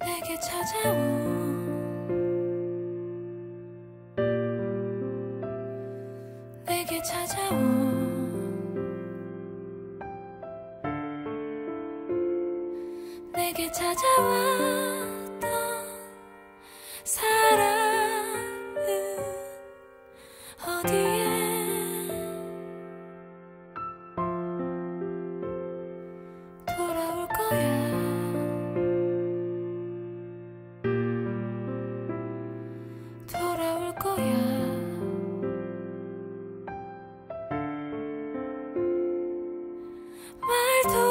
내게 찾아온 내게 찾아온 내게 찾아왔던 사랑. 말도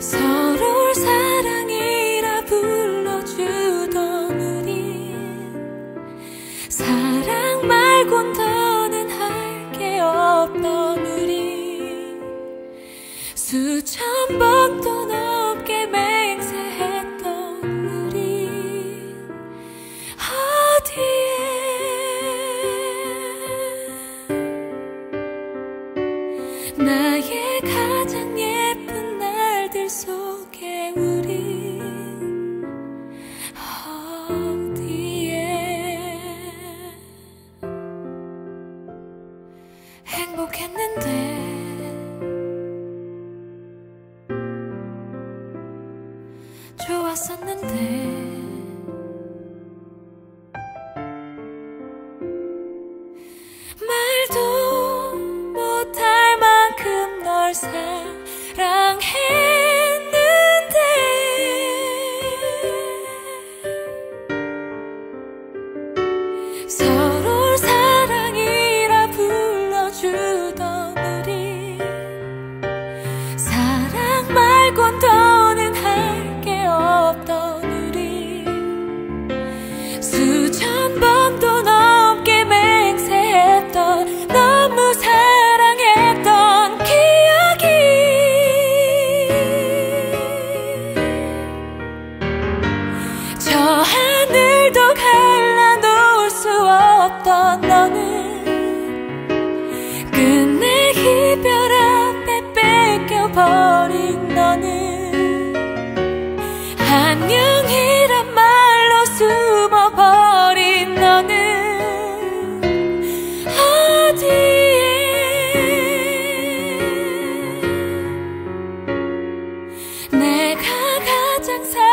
서로를 사랑이라 불러주던 우리 사랑 말곤 더는 할 게 없던 우리 수천 번도 넘게 맹세했던 우리 어디에 나의 가장 속에 우리 어디에 행복했는데? 좋았었는데 서로 사랑이라 불러주던 우리. 사랑 말곤 더는 할 게 없던 우리. 수천 뺏겨버린 너는 안녕이란 말로 숨어버린 너는 어디에 내가 가장 사랑